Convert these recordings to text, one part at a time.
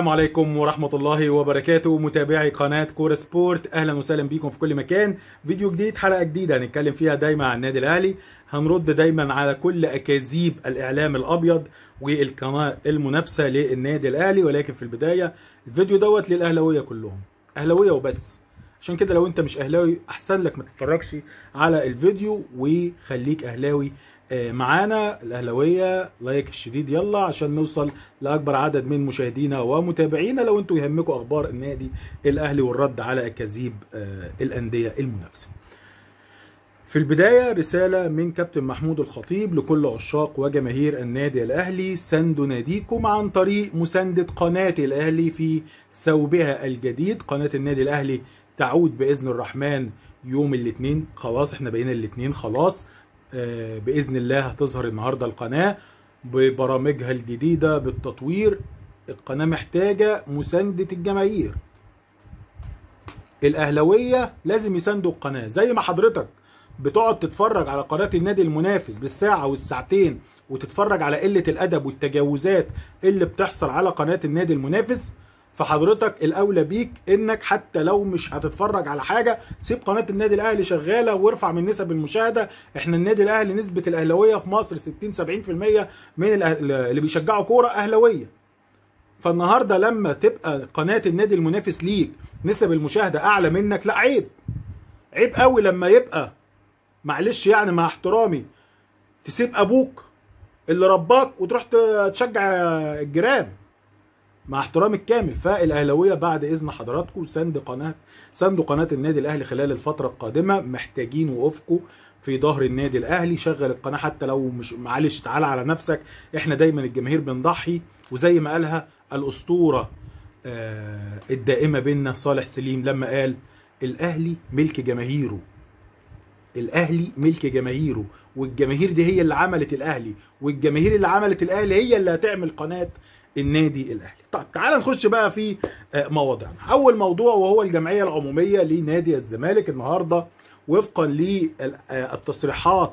السلام عليكم ورحمة الله وبركاته. متابعي قناة كورة سبورت أهلا وسهلا بيكم في كل مكان. فيديو جديد حلقة جديدة هنتكلم فيها دايما عن النادي الأهلي. هنرد دايما على كل أكاذيب الإعلام الأبيض والقناة المنافسة للنادي الأهلي. ولكن في البداية الفيديو دوت للأهلاوية كلهم. أهلاوية وبس. عشان كده لو أنت مش أهلاوي أحسن لك ما تتفرجش على الفيديو وخليك أهلاوي. آه، معانا الأهلاوية like الشديد. يلا عشان نوصل لأكبر عدد من مشاهدينا ومتابعينا. لو أنتوا يهمكم أخبار النادي الأهلي والرد على اكاذيب آه، الأندية المنافسة. في البداية رسالة من كابتن محمود الخطيب لكل عشاق وجماهير النادي الأهلي. سندوا ناديكم عن طريق مساندة قناة الأهلي في ثوبها الجديد. قناة النادي الأهلي تعود بإذن الرحمن يوم الاثنين. خلاص إحنا بقينا الاثنين. خلاص. آه، بإذن الله هتظهر النهاردة القناة ببرامجها الجديدة بالتطوير. القناة محتاجة مساندة الجماهير. الأهلوية لازم يساندوا القناة. زي ما حضرتك بتقعد تتفرج على قناة النادي المنافس بالساعة والساعتين وتتفرج على قلة الأدب والتجاوزات اللي بتحصل على قناة النادي المنافس فحضرتك الأولى بيك إنك حتى لو مش هتتفرج على حاجة سيب قناة النادي الأهلي شغالة وارفع من نسب المشاهدة. إحنا النادي الأهلي نسبة الأهلاوية في مصر 60 70% من اللي بيشجعوا كورة أهلاوية. فالنهاردة لما تبقى قناة النادي المنافس ليك نسب المشاهدة أعلى منك لا عيب. عيب قوي لما يبقى معلش يعني مع احترامي تسيب أبوك اللي رباك وتروح تشجع الجيران. مع احترامي الكامل فالاهلاويه بعد إذن حضراتكم سند قناة سندوا قناة النادي الأهلي خلال الفترة القادمة. محتاجين وقوفكم في ظهر النادي الأهلي. شغل القناة حتى لو مش معلش تعالى على نفسك. إحنا دايما الجماهير بنضحي وزي ما قالها الأسطورة آه الدائمة بينا صالح سليم لما قال الأهلي ملك جماهيره. الأهلي ملك جماهيره. والجماهير دي هي اللي عملت الأهلي. والجماهير اللي عملت الأهلي هي اللي هتعمل قناة النادي الأهلي. طب تعال نخش بقى في آه، مواضيعنا. أول موضوع وهو الجمعية العمومية لنادي الزمالك النهارده وفقا للتصريحات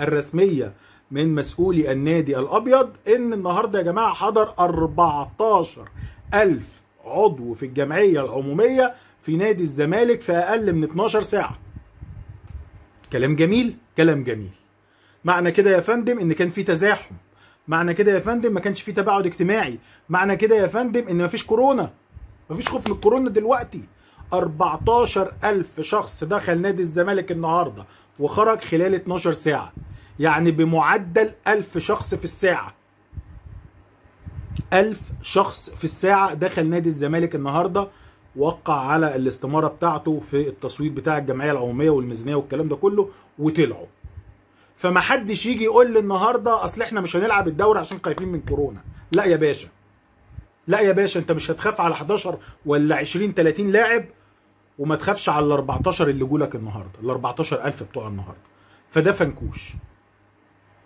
الرسمية من مسؤولي النادي الأبيض إن النهارده يا جماعة حضر 14 ألف عضو في الجمعية العمومية في نادي الزمالك في أقل من 12 ساعة. كلام جميل كلام جميل. معنى كده يا فندم إن كان في تزاحم. معنى كده يا فندم ما كانش في تباعد اجتماعي. معنى كده يا فندم إن مفيش كورونا. مفيش خوف من الكورونا دلوقتي. 14 ألف شخص دخل نادي الزمالك النهاردة وخرج خلال 12 ساعة. يعني بمعدل ألف شخص في الساعة. ألف شخص في الساعة دخل نادي الزمالك النهاردة. وقع على الاستمارة بتاعته في التصويت بتاع الجمعية العمومية والميزانية والكلام ده كله وطلعوا. فما حدش يجي يقول لي النهارده اصل إحنا مش هنلعب الدوري عشان خايفين من كورونا. لا يا باشا. لا يا باشا انت مش هتخاف على 11 ولا 20 30 لاعب وما تخافش على ال 14 اللي جولك النهارده ال 14000 بتوع النهارده. فده فنكوش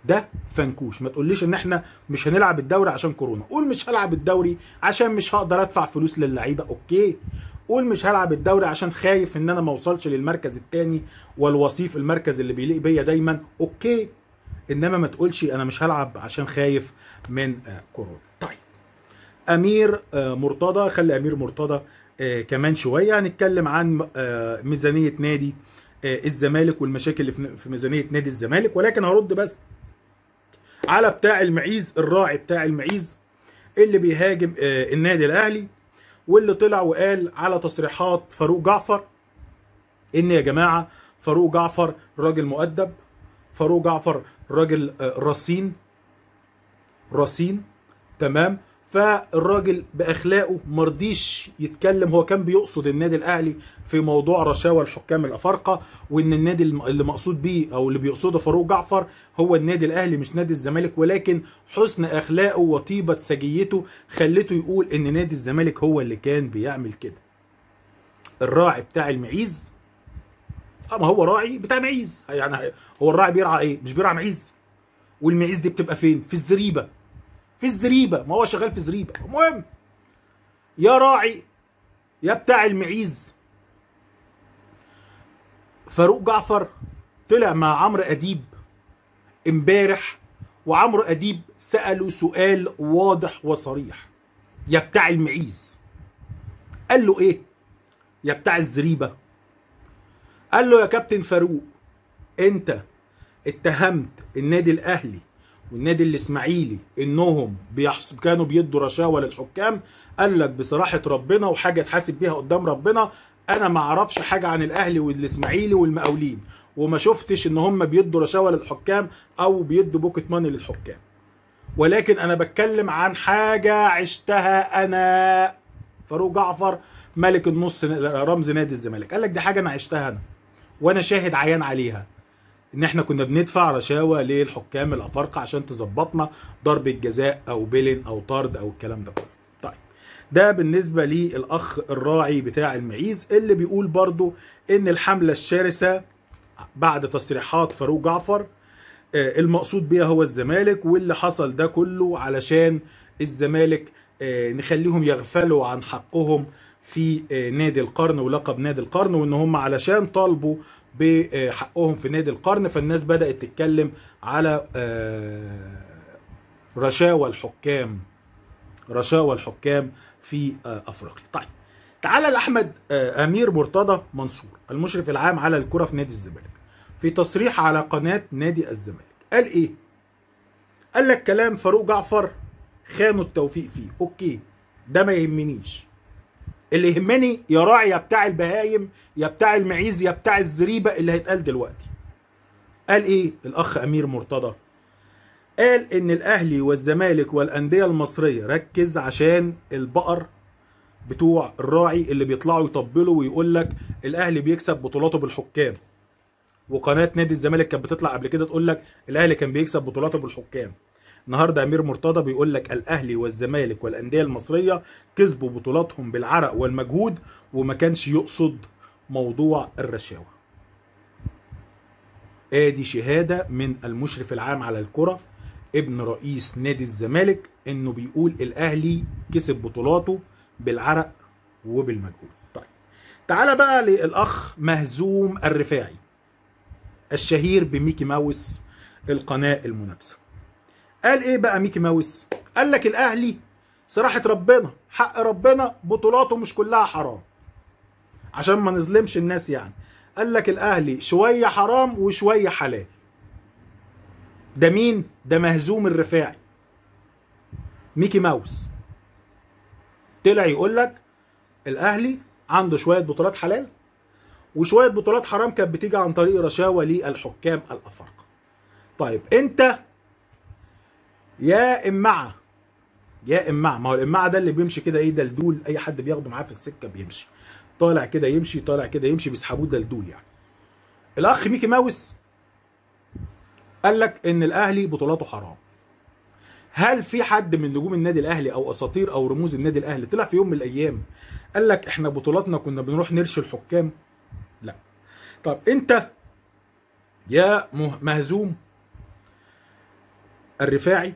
ده فنكوش ما تقوليش ان إحنا مش هنلعب الدوري عشان كورونا. قول مش هلعب الدوري عشان مش هقدر ادفع فلوس للعيبة. okay. قول مش هلعب الدوري عشان خايف إن أنا ما أوصلش للمركز الثاني والوصيف المركز اللي بيليق بيا دايما. أوكي. إنما ما تقولش أنا مش هلعب عشان خايف من آه، كورونا. طيب. أمير آه، مرتضى خلي أمير مرتضى آه، كمان شوية هنتكلم عن ميزانية نادي الزمالك والمشاكل اللي في- ميزانية نادي الزمالك. ولكن هرد بس على بتاع المعيز الراعي بتاع المعيز اللي بيهاجم النادي الأهلي. واللي طلع وقال على تصريحات فاروق جعفر. إن يا جماعة فاروق جعفر راجل مؤدب فاروق جعفر راجل آه، رصين رصين تمام؟ فالراجل بأخلاقه مرضيش يتكلم. هو كان بيقصد النادي الأهلي في موضوع رشاوى الحكام الأفارقة وإن النادي اللي مقصود بيه أو اللي بيقصده فاروق جعفر هو النادي الأهلي مش نادي الزمالك. ولكن حسن أخلاقه وطيبة سجيته خلته يقول إن نادي الزمالك هو اللي كان بيعمل كده. الراعي بتاع المعيز ما هو راعي بتاع معيز. يعني هو الراعي بيرعى إيه؟ مش بيرعى معيز. والمعيز دي بتبقى فين؟ في الزريبة. في الزريبة ما هو شغال في زريبة. المهم يا راعي يا بتاع المعيز. فاروق جعفر طلع مع عمرو أديب امبارح وعمرو أديب سأله سؤال واضح وصريح. يا بتاع المعيز. قال له إيه؟ يا بتاع الزريبة. قال له يا كابتن فاروق أنت اتهمت النادي الأهلي والنادي الإسماعيلي إنهم بيحسب كانوا بيدوا رشاوى للحكام قال لك بصراحة ربنا وحاجة تحاسب بيها قدام ربنا أنا ما أعرفش حاجة عن الأهلي والإسماعيلي والمقاولين وما شفتش إن هم بيدوا رشاوى للحكام أو بيدوا بوكيت ماني للحكام. ولكن أنا بتكلم عن حاجة عشتها أنا فاروق جعفر ملك النص رمز نادي الزمالك. قال لك دي حاجة أنا عشتها أنا وأنا شاهد عيان عليها. إن إحنا كنا بندفع رشاوى للحكام الأفارقة عشان تظبطنا ضربه جزاء أو بيلين أو طرد أو الكلام ده كله. طيب ده بالنسبة للأخ الراعي بتاع المعيز اللي بيقول برضو إن الحملة الشرسة بعد تصريحات فاروق جعفر آه، المقصود بيها هو الزمالك واللي حصل ده كله علشان الزمالك آه، نخليهم يغفلوا عن حقهم في آه، نادي القرن ولقب نادي القرن وإن هم علشان طالبوا بحقهم في نادي القرن فالناس بدأت تتكلم على آه، رشاوى الحكام رشاوى الحكام في آه، أفريقيا. طيب تعالى لأحمد آه، أمير مرتضى منصور المشرف العام على الكرة في نادي الزمالك في تصريح على قناة نادي الزمالك. قال إيه؟ قال لك كلام فاروق جعفر خانوا التوفيق فيه. أوكي ده ما يهمنيش. اللي يهمني يا راعي يا بتاع البهايم يا بتاع المعيز يا بتاع الزريبة اللي هيتقال دلوقتي. قال إيه الأخ أمير مرتضى؟ قال إن الأهلي والزمالك والأندية المصرية ركز عشان البقر بتوع الراعي اللي بيطلعوا يطبلوا ويقول لك الأهلي بيكسب بطولاته بالحكام. وقناة نادي الزمالك كانت بتطلع قبل كده تقول لك الأهلي كان بيكسب بطولاته بالحكام. النهارده امير مرتضى بيقول لك الاهلي والزمالك والانديه المصريه كسبوا بطولاتهم بالعرق والمجهود وما كانش يقصد موضوع الرشاوى ادي شهاده من المشرف العام على الكره ابن رئيس نادي الزمالك انه بيقول الاهلي كسب بطولاته بالعرق وبالمجهود. طيب تعالى بقى للأخ مهزوم الرفاعي الشهير بميكي ماوس القناة المنافسة. قال إيه بقى ميكي ماوس؟ قال لك الأهلي صراحة ربنا حق ربنا بطولاته مش كلها حرام. عشان ما نظلمش الناس يعني. قال لك الأهلي شوية حرام وشوية حلال. ده مين؟ ده مهزوم الرفاعي. ميكي ماوس. طلع يقول لك الأهلي عنده شوية بطولات حلال وشوية بطولات حرام كانت بتيجي عن طريق رشاوى للحكام الأفارقة. طيب أنت يا إمعة. يا إمعة. ما هو الإمعة ده اللي بيمشي كده إيه دلدول. أي حد بياخده معاه في السكة بيمشي. طالع كده يمشي طالع كده يمشي بيسحبوه دلدول يعني. الأخ ميكي ماوس قال لك إن الأهلي بطولاته حرام. هل في حد من نجوم النادي الأهلي أو أساطير أو رموز النادي الأهلي؟ طلع في يوم من الأيام قال لك إحنا بطولاتنا كنا بنروح نرشي الحكام. لا. طب أنت يا مه- مهزوم الرفاعي.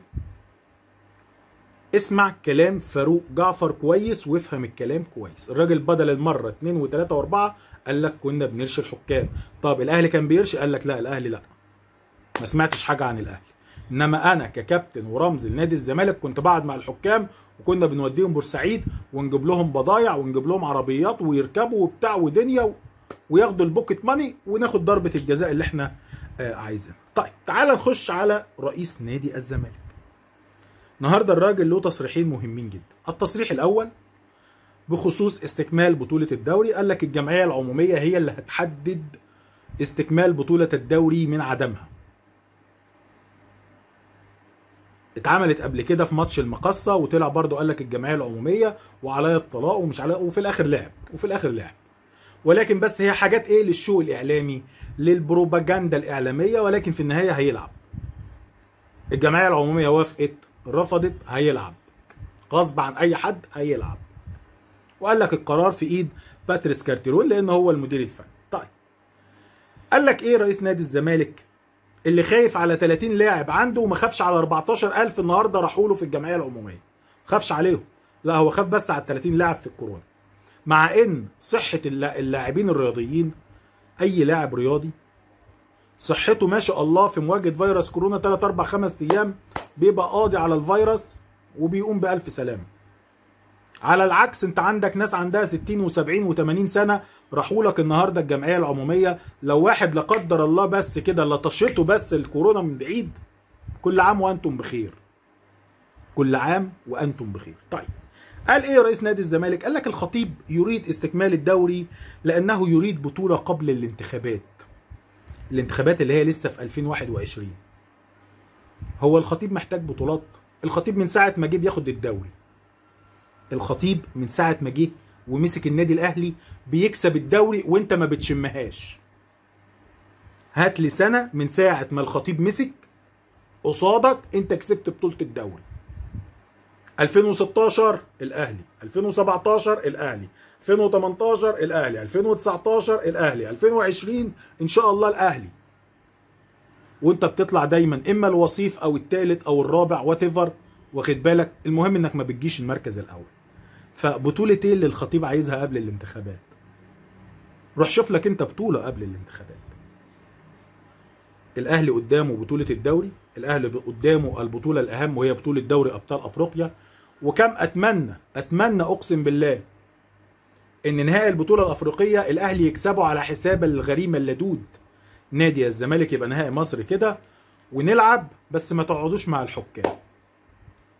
اسمع كلام فاروق جعفر كويس وافهم الكلام كويس. الراجل بدل المرة اتنين وتلاتة واربعة قال لك كنا بنرشي الحكام. طب الأهلي كان بيرشي؟ قال لك لا الأهلي لا. ما سمعتش حاجة عن الأهلي. إنما أنا ككابتن ورمز لنادي الزمالك كنت بقعد مع الحكام وكنا بنوديهم بورسعيد ونجيب لهم بضايع ونجيب لهم عربيات ويركبوا وبتاع ودنيا و... وياخدوا البوكيت ماني وناخد ضربة الجزاء اللي إحنا آه عايزينها طيب تعال نخش على رئيس نادي الزمالك. النهارده الراجل له تصريحين مهمين جدا. التصريح الأول بخصوص استكمال بطولة الدوري قال لك الجمعية العمومية هي اللي هتحدد استكمال بطولة الدوري من عدمها. اتعملت قبل كده في ماتش المقصة وطلع برضو قال لك الجمعية العمومية وعليا الطلاق ومش عليا وفي الآخر لعب وفي الآخر لعب. ولكن بس هي حاجات إيه للشو الإعلامي للبروباجندا الإعلامية ولكن في النهاية هيلعب. الجمعية العمومية وافقت رفضت هيلعب. غصب عن أي حد هيلعب. وقال لك القرار في إيد باتريس كارتيرون لأن هو المدير الفني. طيب. قال لك إيه رئيس نادي الزمالك؟ اللي خايف على 30 لاعب عنده وما خافش على 14000 النهارده راحوا له في الجمعية العمومية. خافش عليهم. لا هو خاف بس على 30 لاعب في الكورونا. مع إن صحة اللا- اللاعبين الرياضيين أي لاعب رياضي صحته ما شاء الله في مواجهة فيروس كورونا 3 4 5 أيام بيبقى قاضي على الفيروس وبيقوم بألف سلامة. على العكس أنت عندك ناس عندها 60 و70 و80 سنة راحوا لك النهارده الجمعية العمومية. لو واحد لا قدر الله بس كده لطشته بس الكورونا من بعيد كل عام وأنتم بخير. كل عام وأنتم بخير. طيب. قال إيه رئيس نادي الزمالك؟ قال لك الخطيب يريد استكمال الدوري لأنه يريد بطولة قبل الانتخابات. الانتخابات اللي هي لسه في 2021 هو الخطيب محتاج بطولات. الخطيب من ساعة ما جه بياخد الدوري. الخطيب من ساعة ما جه ومسك النادي الأهلي بيكسب الدوري وانت ما بتشمهاش. هات لي سنة من ساعة ما الخطيب مسك قصادك انت كسبت بطولة الدوري. 2016 الأهلي. 2017 الأهلي. 2018 الأهلي. 2019 الأهلي. 2020 إن شاء الله الأهلي. وأنت بتطلع دايما إما الوصيف أو الثالث أو الرابع وات واخد بالك؟ المهم إنك ما بتجيش المركز الأول. فبطولة إيه اللي الخطيب عايزها قبل الانتخابات؟ روح شوف لك أنت بطولة قبل الانتخابات. الأهلي قدامه بطولة الدوري الأهلي قدامه البطولة الأهم وهي بطولة دوري أبطال أفريقيا. وكم أتمنى أتمنى أقسم بالله إن نهائي البطولة الأفريقية الأهلي يكسبه على حساب الغريم اللدود. نادي الزمالك يبقى نهائي مصر كده ونلعب بس ما تقعدوش مع الحكام.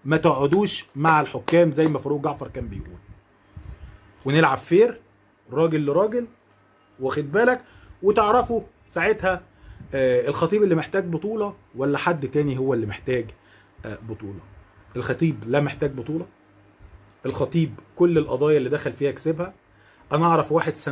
ما تقعدوش مع الحكام زي ما فاروق جعفر كان بيقول. ونلعب فير راجل لراجل واخد بالك؟ وتعرفوا ساعتها آه الخطيب اللي محتاج بطولة ولا حد تاني هو اللي محتاج آه بطولة. الخطيب لا محتاج بطولة. الخطيب كل القضايا اللي دخل فيها كسبها أنا أعرف واحد سنة